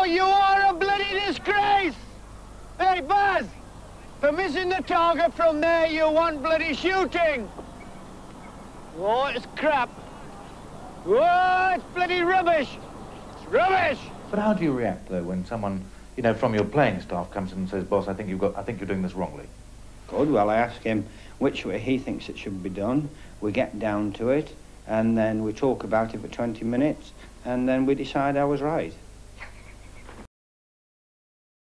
Oh, you are a bloody disgrace! Hey, Buzz! For missing the target from there, you want bloody shooting! Oh, it's crap. Oh, it's bloody rubbish! It's rubbish! But how do you react though when someone, you know, from your playing staff comes in and says, "Boss, I think you've got, I think you're doing this wrongly." Good. Well, I ask him which way he thinks it should be done. We get down to it, and then we talk about it for 20 minutes, and then we decide I was right.